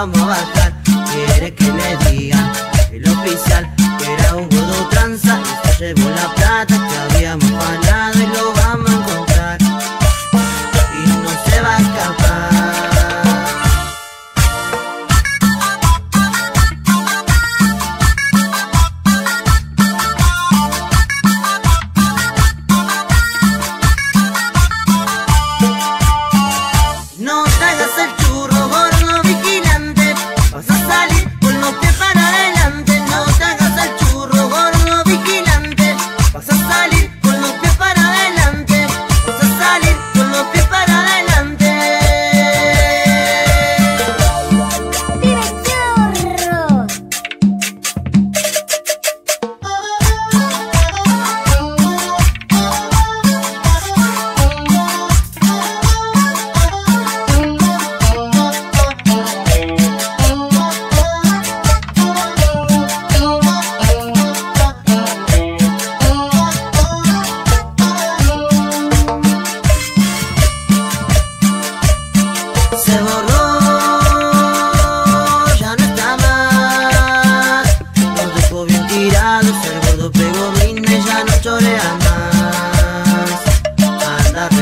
vamos a bajar. Quiere que le diga el oficial que era un gordo tranza y se llevó la plata. hayalim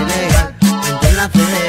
legal, ante la federal.